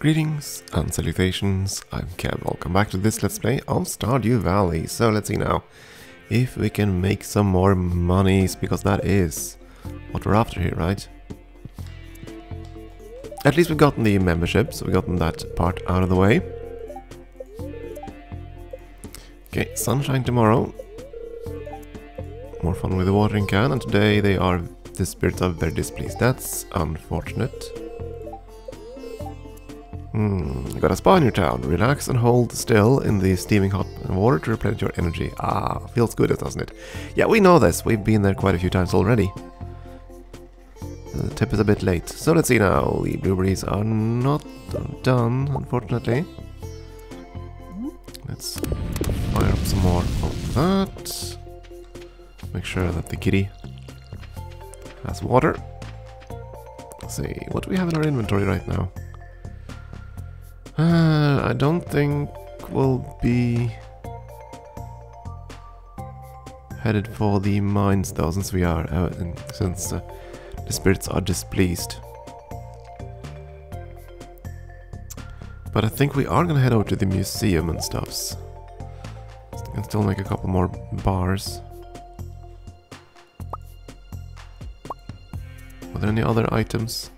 Greetings and salutations, I'm Keb. Welcome back to this Let's Play of Stardew Valley. So let's see now if we can make some more monies, because that is what we're after here, right? At least we've gotten the membership, so we've gotten that part out of the way. Okay, sunshine tomorrow. More fun with the watering can, and today they are the spirits are very displeased. That's unfortunate. You got a spa in your town. Relax and hold still in the steaming hot water to replenish your energy. Ah, feels good, doesn't it? Yeah, we know this. We've been there quite a few times already. The tip is a bit late. So let's see now. The blueberries are not done, unfortunately. Let's fire up some more of that. Make sure that the kitty has water. Let's see, what do we have in our inventory right now? Uh, I don't think we'll be headed for the mines though, since we are, uh, since uh, the spirits are displeased. But I think we are gonna head over to the museum and stuffs. Can still make a couple more bars. Are there any other items?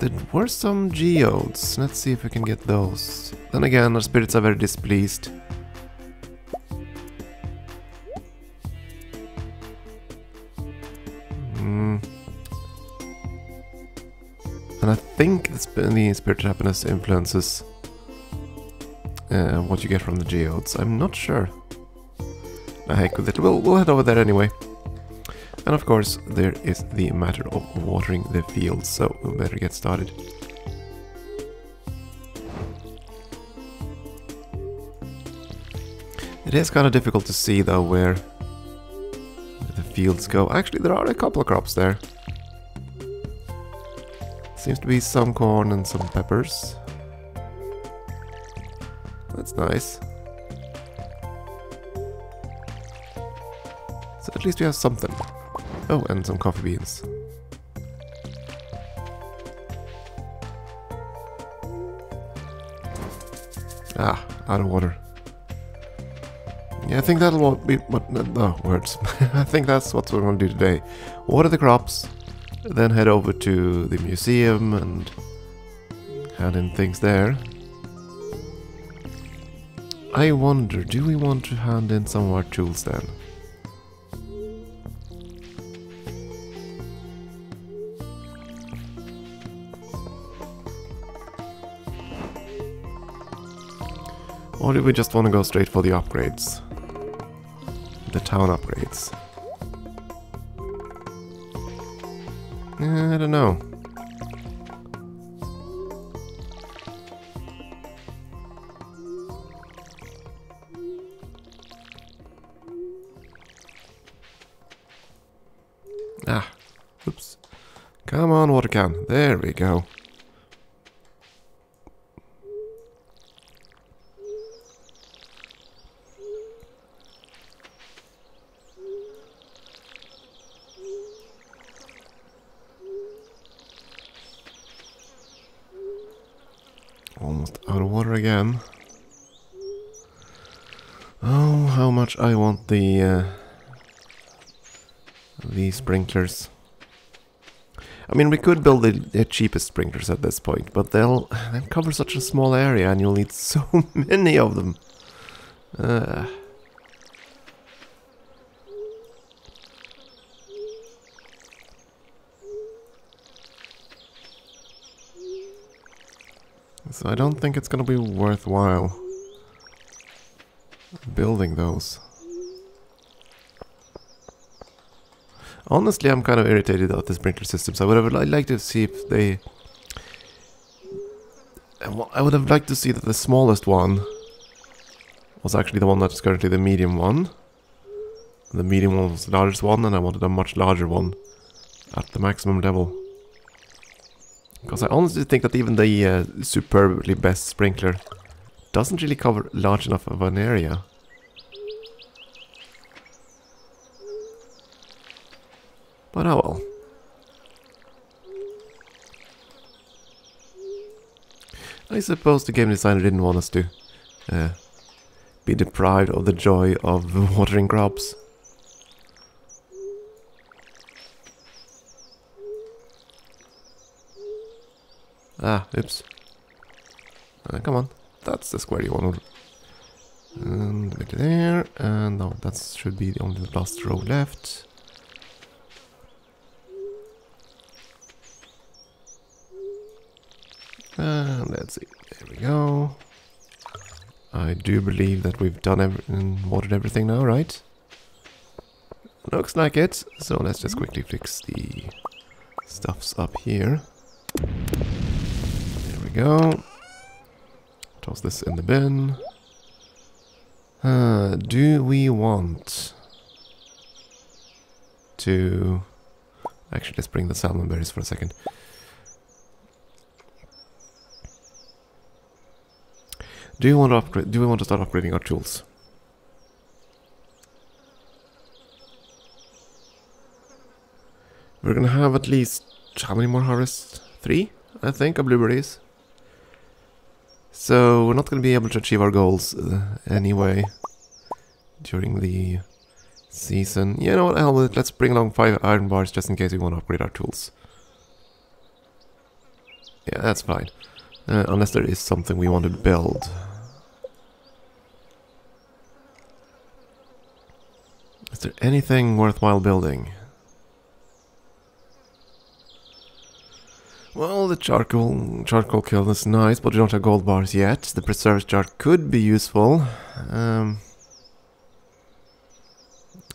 There were some geodes. Let's see if we can get those. Then again, our spirits are very displeased. Mm. And I think the, sp the spirit happiness influences uh, what you get from the geodes. I'm not sure. I heck with it. We'll, we'll head over there anyway. And of course, there is the matter of watering the fields, so we better get started. It is kind of difficult to see though where the fields go. Actually, there are a couple of crops there. Seems to be some corn and some peppers. That's nice. So at least we have something. Oh, and some coffee beans. Ah, out of water. Yeah, I think that'll be what. No words. I think that's what we're going to do today. Water the crops, then head over to the museum and hand in things there. I wonder, do we want to hand in some of our tools then? Or do we just want to go straight for the upgrades? The town upgrades. Eh, I don't know. Ah, oops. Come on, water can. There we go. Almost out of water again. Oh, how much I want the uh, the sprinklers. I mean, we could build the, the, cheapest sprinklers at this point, but they'll, they'll cover such a small area and you'll need so many of them. Uh. So I don't think it's gonna be worthwhile building those. Honestly, I'm kind of irritated about the sprinkler systems. I would have liked to see if they... I would have liked to see that the smallest one was actually the one that is currently the medium one. The medium one was the largest one, and I wanted a much larger one at the maximum level. Because I honestly think that even the uh, superbly best sprinkler doesn't really cover large enough of an area. But oh well. I suppose the game designer didn't want us to uh, be deprived of the joy of watering crops. Ah, oops. Uh, come on, that's the square you want. And there, and no, that should be the only last row left. And let's see, there we go. I do believe that we've done every watered everything now, right? Looks like it. So let's just quickly fix the stuffs up here. There we go. Toss this in the bin. Uh, do we want to... Actually, let's bring the salmon berries for a second. Do you want to upgrade? Do we want to start upgrading our tools? We're gonna have at least how many more harvests? Three, I think, of blueberries. So we're not gonna be able to achieve our goals uh, anyway during the season. You know what? Hell with it. Let's bring along five iron bars just in case we want to upgrade our tools. Yeah, that's fine. Uh, unless there is something we want to build. Is there anything worthwhile building? Well, the charcoal charcoal kiln is nice, but we don't have gold bars yet. The preserved jar could be useful. Um,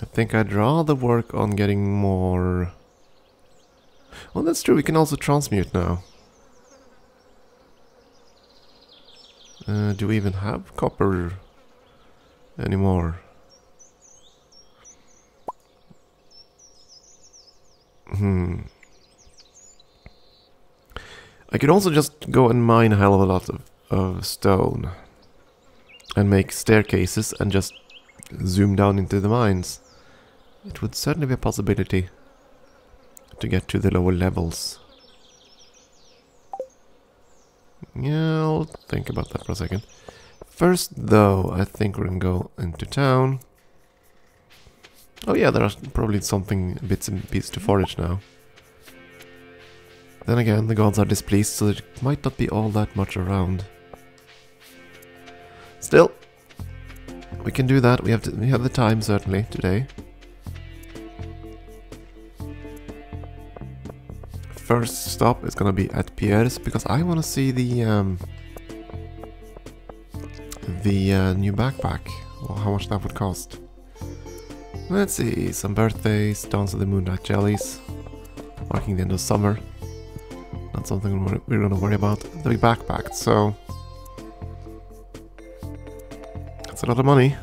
I think I'd rather work on getting more... Well, that's true, we can also transmute now. Uh, do we even have copper anymore? Hmm. I could also just go and mine a hell of a lot of, of stone. And make staircases and just zoom down into the mines. It would certainly be a possibility to get to the lower levels. Yeah, I'll think about that for a second. First, though, I think we're gonna go into town. Oh yeah, there are probably something bits and pieces to forage now. Then again, the gods are displeased, so there might not be all that much around. Still, we can do that. We have to, we have the time certainly today. First stop is gonna be at Pierre's because I want to see the um, the uh, new backpack. Well, how much that would cost. Let's see, some birthdays, Dance of the Moonlight Jellies, marking the end of summer. Not something we're gonna worry about. The big backpack, so... That's a lot of money.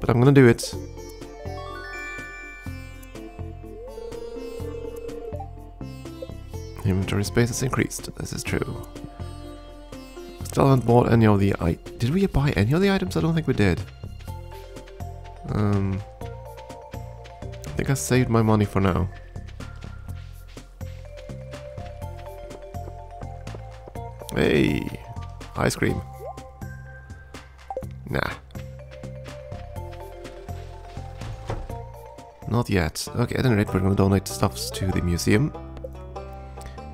But I'm gonna do it. Inventory space has increased, this is true. Still haven't bought any of the... I did we buy any of the items? I don't think we did. Um, I think I saved my money for now. Hey, ice cream. Nah. Not yet. Okay, at any rate, we're gonna donate stuffs to the museum.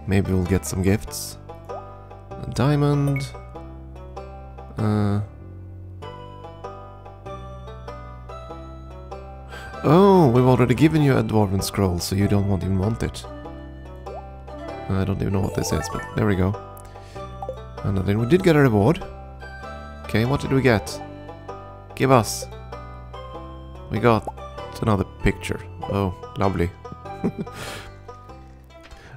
Maybe we'll get some gifts. A diamond. Uh, oh, we've already given you a dwarven scroll, so you don't want even want it. I don't even know what this is, but there we go. And then we did get a reward. Okay, what did we get? Give us. We got another picture. Oh, lovely.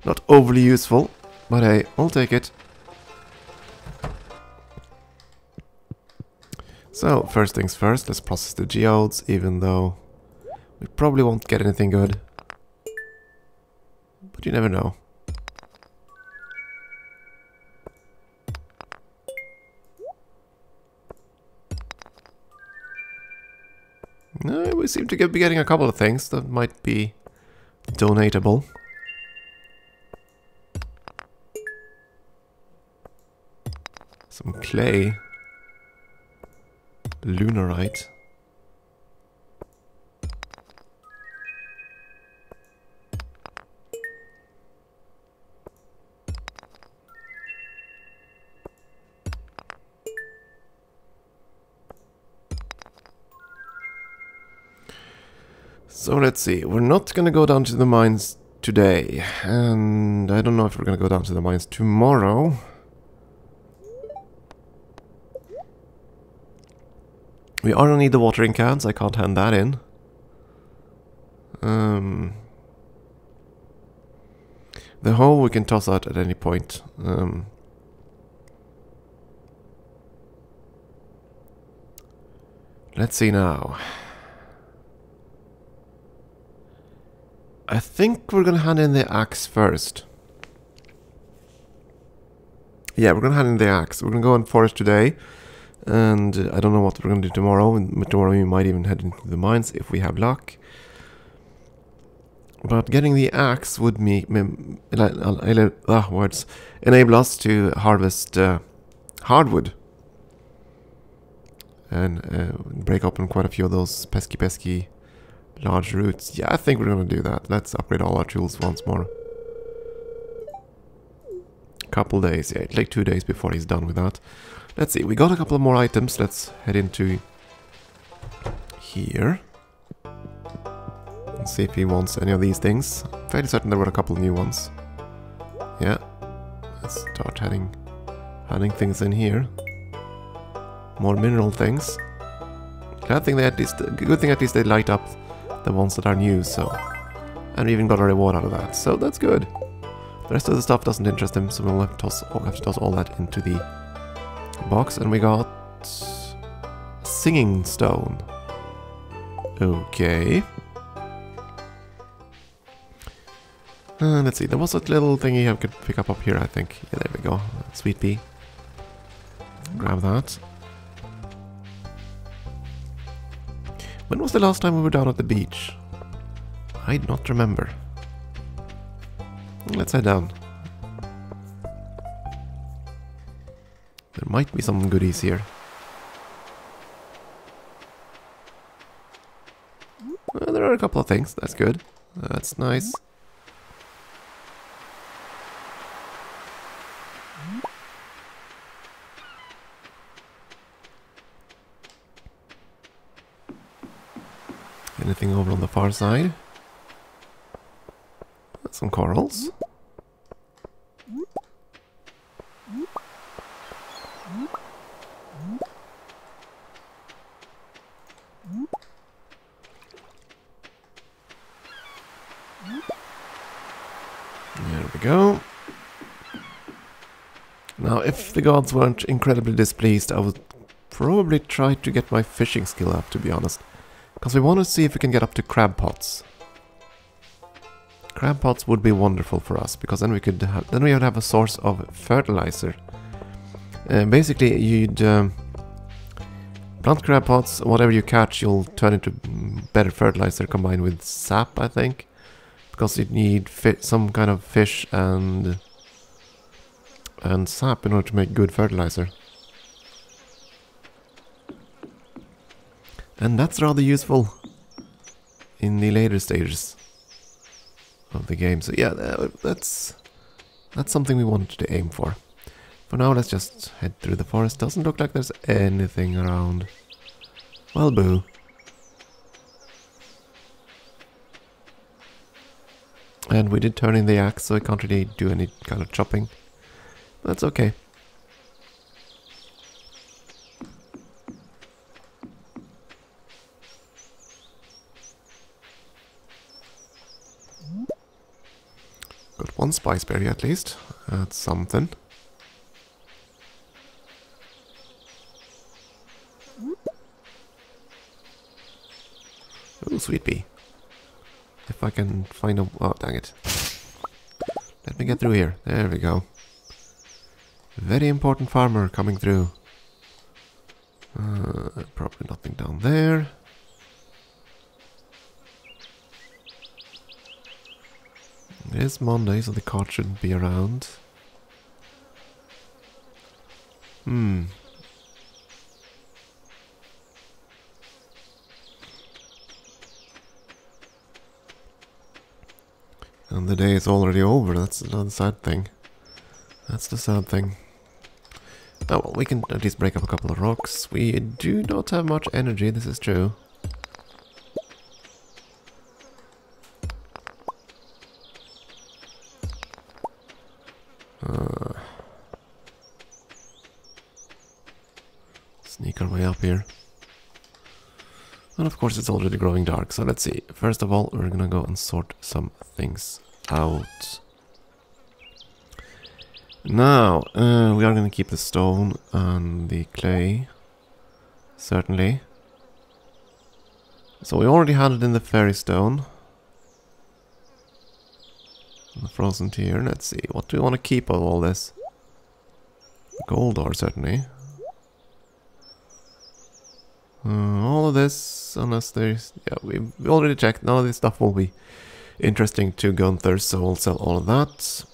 Not overly useful, but hey, I'll take it. So, first things first, let's process the geodes, even though we probably won't get anything good. But you never know. No, we seem to be getting a couple of things that might be donatable. Some clay. Lunarite. So let's see, we're not gonna go down to the mines today, and I don't know if we're gonna go down to the mines tomorrow. We are gonna need the watering cans, I can't hand that in. Um, the hoe we can toss out at any point. Um, let's see now. I think we're gonna hand in the axe first. Yeah, we're gonna hand in the axe. We're gonna go on forest today, and uh, I don't know what we're gonna do tomorrow. Tomorrow we might even head into the mines if we have luck. But getting the axe would make me, uh, words enable us to harvest uh, hardwood and uh, break open quite a few of those pesky pesky Large roots. Yeah, I think we're gonna do that. Let's upgrade all our tools once more. Couple days, yeah, like two days before he's done with that. Let's see, we got a couple more items. Let's head into here. And see if he wants any of these things. fairly certain there were a couple new ones. Yeah. Let's start heading, adding things in here. More mineral things. Glad thing they at least, good thing at least they light up the ones that are new, so... And we even got a reward out of that, so that's good. The rest of the stuff doesn't interest him, so we'll have to toss, have to toss all that into the box. And we got... Singing Stone. Okay. Uh, let's see, there was a little thingy I could pick up up here, I think. Yeah, there we go. Sweet pea. Grab that. When was the last time we were down at the beach? I do not remember. Let's head down. There might be some goodies here. Well, there are a couple of things, that's good. That's nice. Anything over on the far side? Some corals. There we go. Now, if the gods weren't incredibly displeased, I would probably try to get my fishing skill up, to be honest. Because we want to see if we can get up to crab pots. Crab pots would be wonderful for us, because then we could have, then we would have a source of fertilizer. Uh, basically, you'd um, plant crab pots, whatever you catch, you'll turn into better fertilizer combined with sap, I think. Because you need some kind of fish and and sap in order to make good fertilizer. And that's rather useful in the later stages of the game. So yeah, uh, that's that's something we wanted to aim for. For now, let's just head through the forest. Doesn't look like there's anything around. Well, boo. And we did turn in the axe, so I can't really do any kind of chopping. That's okay. One spice berry at least. That's something. Oh, sweet pea. If I can find a... Oh, dang it. Let me get through here. There we go. Very important farmer coming through. Uh, probably nothing down there. It is Monday, so the cart shouldn't be around. Hmm. And the day is already over, that's another sad thing. That's the sad thing. Oh well, we can at least break up a couple of rocks. We do not have much energy, this is true. Uh, sneak our way up here. And of course it's already growing dark, so let's see. First of all, we're gonna go and sort some things out. Now, uh, we are gonna keep the stone and the clay. Certainly. So we already had it in the fairy stone. The frozen tear. Let's see. What do we want to keep of all this? Gold ore, certainly. Uh, all of this, unless there's... Yeah, we, we already checked. None of this stuff will be interesting to Gunther, so we'll sell all of that.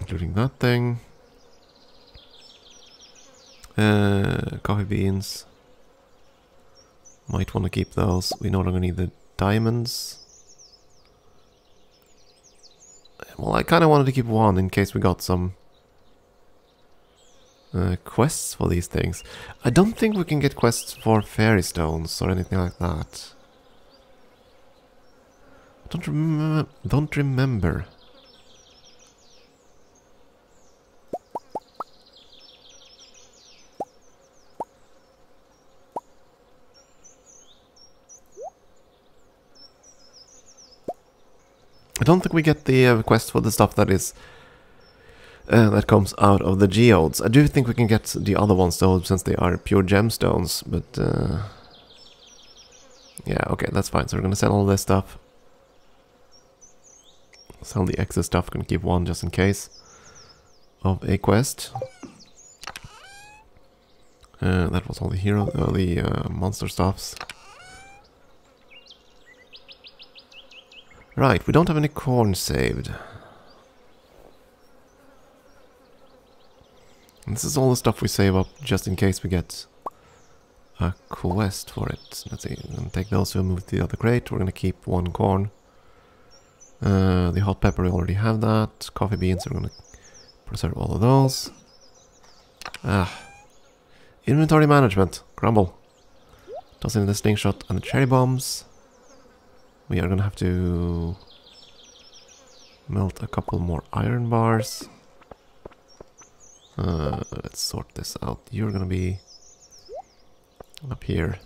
Including that thing. Uh, coffee beans. Might want to keep those. We no longer need the diamonds. Well, I kind of wanted to keep one in case we got some uh, quests for these things. I don't think we can get quests for fairy stones or anything like that. Don't remember. Don't remember. I don't think we get the uh, quest for the stuff that is uh, that comes out of the geodes. I do think we can get the other ones though, since they are pure gemstones. But uh, yeah, okay, that's fine. So we're gonna sell all this stuff. Sell the excess stuff. Gonna keep one just in case of a quest. Uh, that was all the hero, uh, the uh, monster stuffs. Right, we don't have any corn saved. And this is all the stuff we save up just in case we get a quest for it. Let's see, I'm take those and move to the other crate. We're gonna keep one corn. Uh, the hot pepper, we already have that. Coffee beans, we're gonna preserve all of those. Ah. Inventory management, grumble. Toss in the slingshot and the cherry bombs. We are gonna have to melt a couple more iron bars. Uh, let's sort this out. You're gonna be up here.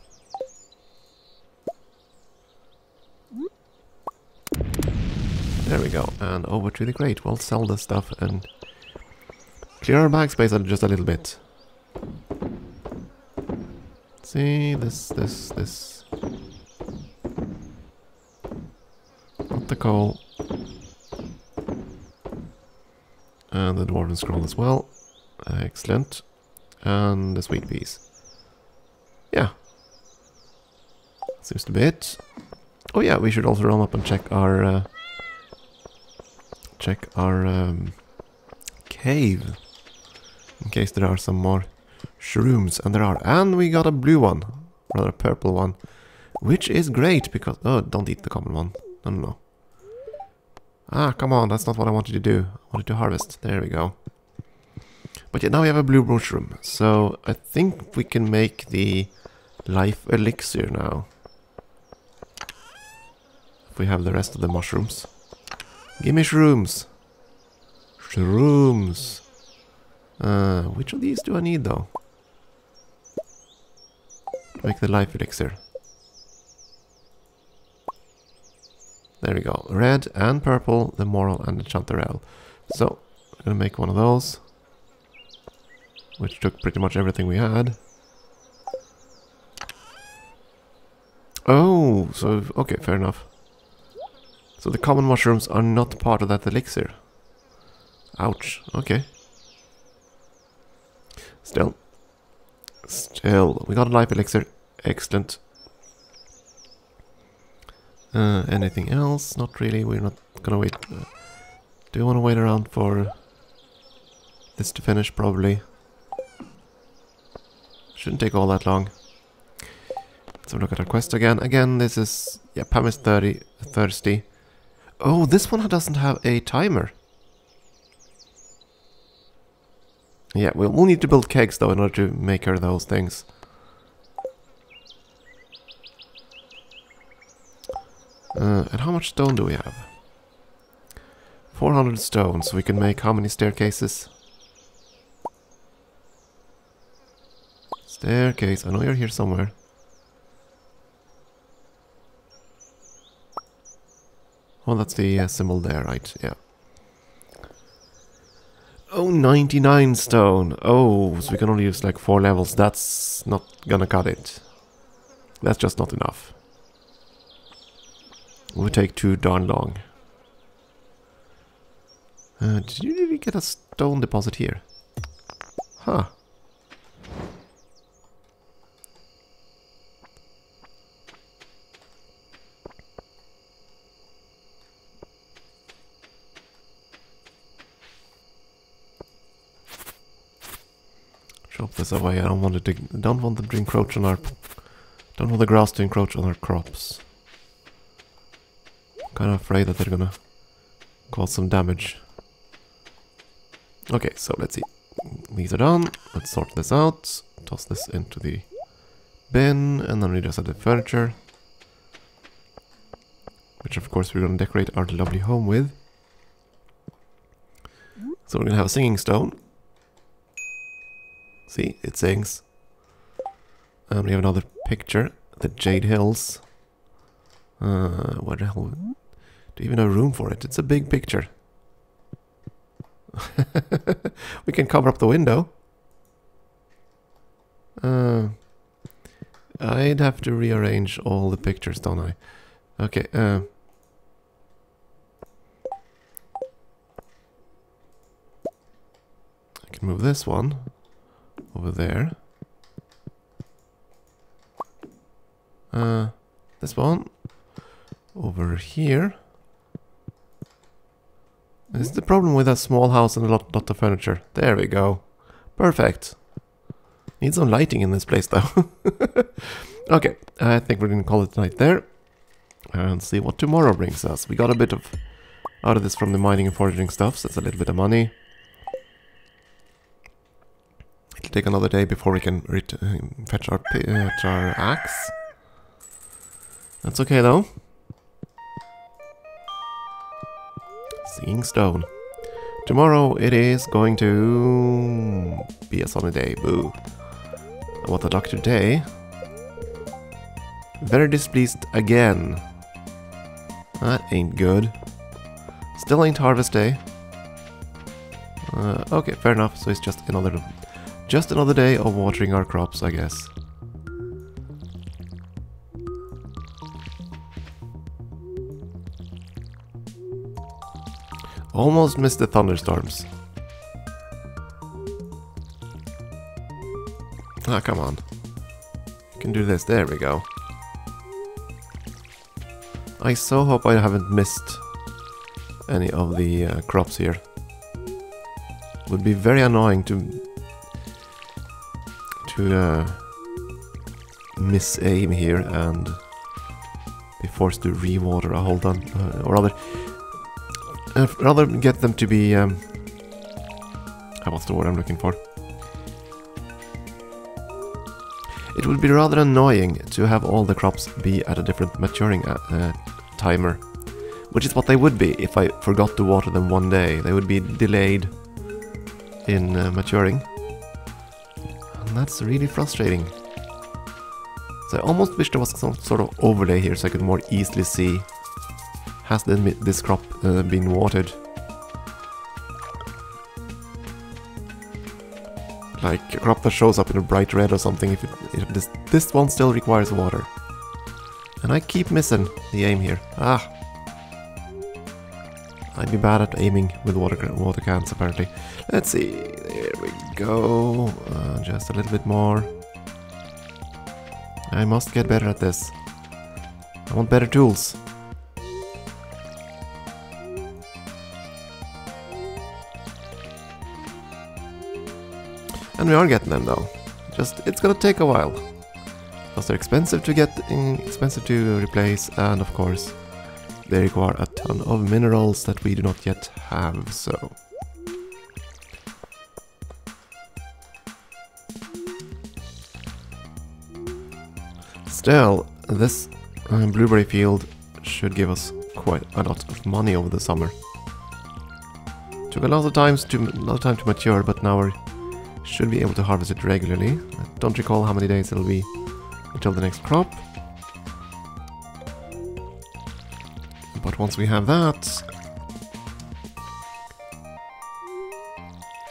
There we go. And over to the crate. We'll sell this stuff and clear our bag space just a little bit. See, this, this, this. Not the coal. And the dwarven scroll as well. Excellent. And the sweet peas. Yeah. Seems to be it. Oh yeah, we should also run up and check our... Uh, check our um, cave. In case there are some more shrooms. And there are. And we got a blue one. Rather a purple one. Which is great because... Oh, don't eat the common one. No, no, no. Ah, come on. That's not what I wanted to do. I wanted to harvest. There we go. But yeah, now we have a blue mushroom. So I think we can make the life elixir now. If we have the rest of the mushrooms. Give me shrooms. Shrooms. Uh, which of these do I need though? Make the life elixir. There we go. Red and purple, the morel and the chanterelle. So, I'm gonna make one of those. Which took pretty much everything we had. Oh, so, okay, fair enough. So the common mushrooms are not part of that elixir. Ouch, okay. Still. Still, we got a life elixir. Excellent. Uh, anything else? Not really, we're not gonna wait. Uh, do you want to wait around for this to finish? Probably. Shouldn't take all that long. Let's have a look at our quest again. Again, this is... Yeah, Pam is 30, thirsty. Oh, this one doesn't have a timer. Yeah, we'll, we'll need to build kegs though in order to make her those things. Uh, and how much stone do we have? 400 stone, so we can make how many staircases? Staircase, I know you're here somewhere. Oh, that's the uh, symbol there, right, yeah. Oh, 99 stone. Oh, so we can only use like 4 levels. That's not gonna cut it. That's just not enough. Would take too darn long. Uh, did you really get a stone deposit here? Huh. Chop this away. I don't want to. Don't want them to encroach on our. Don't want the grass to encroach on our crops. Kind of afraid that they're gonna cause some damage. Okay, so let's see. These are done. Let's sort this out. Toss this into the bin, and then we just have the furniture. Which of course we're gonna decorate our lovely home with. So we're gonna have a singing stone. See, it sings. And we have another picture, the Jade Hills. Uh, where the hell? Do you even have room for it? It's a big picture. we can cover up the window. Uh, I'd have to rearrange all the pictures, don't I? Okay, uh... I can move this one over there. Uh, this one over here. This is the problem with a small house and a lot, lot of furniture. There we go. Perfect. Need some lighting in this place though. okay, I think we're gonna call it night there. And see what tomorrow brings us. We got a bit of out of this from the mining and foraging stuff, so that's a little bit of money. It'll take another day before we can fetch our, uh, our axe. That's okay though. Seeing stone. Tomorrow it is going to be a sunny day. Boo. What the doctor today? Very displeased again. That ain't good. Still ain't harvest day. Uh, okay, fair enough. So it's just another just another day of watering our crops, I guess. Almost missed the thunderstorms. Ah, come on. You can do this. There we go. I so hope I haven't missed any of the uh, crops here. Would be very annoying to to uh, miss aim here and be forced to rewater a whole done, uh, or rather, uh, rather get them to be. Um, what's the word I'm looking for? It would be rather annoying to have all the crops be at a different maturing uh, uh timer, which is what they would be if I forgot to water them one day. They would be delayed in uh, maturing And that's really frustrating. So I almost wish there was some sort of overlay here so I could more easily see has this crop uh, been watered. Like a crop that shows up in a bright red or something if, it, if this, this one still requires water. And I keep missing the aim here. Ah! I'd be bad at aiming with water, water cans apparently. Let's see, there we go. Uh, just a little bit more. I must get better at this. I want better tools. And we are getting them though. Just, it's gonna take a while. Because they're expensive to get, expensive to replace, and of course, they require a ton of minerals that we do not yet have, so... Still, this uh, blueberry field should give us quite a lot of money over the summer. Took a lot of times to a lot of time to mature, but now we should be able to harvest it regularly. I don't recall how many days it'll be until the next crop. But once we have that...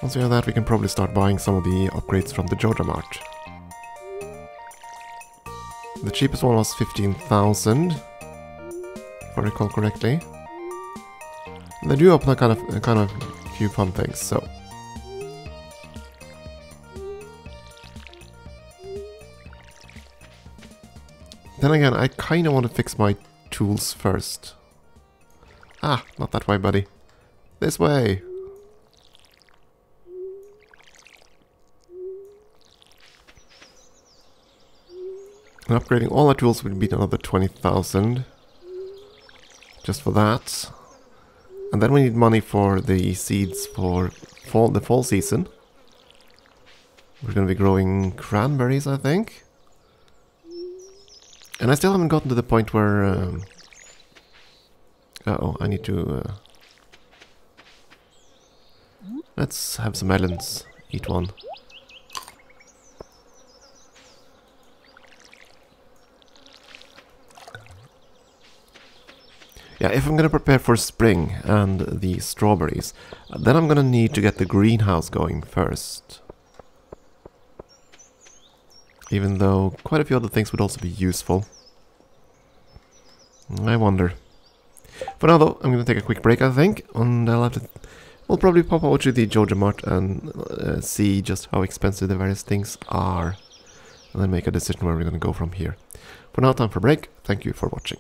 Once we have that, we can probably start buying some of the upgrades from the JojaMart. The cheapest one was 15,000, if I recall correctly. And they do open a kind of a kind of few fun things, so Then again, I kind of want to fix my tools first. Ah, not that way, buddy. This way. And upgrading all our tools would be another 20,000. Just for that. And then we need money for the seeds for fall, the fall season. We're going to be growing cranberries, I think. And I still haven't gotten to the point where... Um, uh oh I need to... Uh, let's have some melons. Eat one. Yeah, if I'm gonna prepare for spring and the strawberries, then I'm gonna need to get the greenhouse going first. Even though quite a few other things would also be useful. I wonder. For now though, I'm going to take a quick break I think, and I'll have to... We'll probably pop over to the JojaMart and uh, see just how expensive the various things are. And then make a decision where we're going to go from here. For now, time for break. Thank you for watching.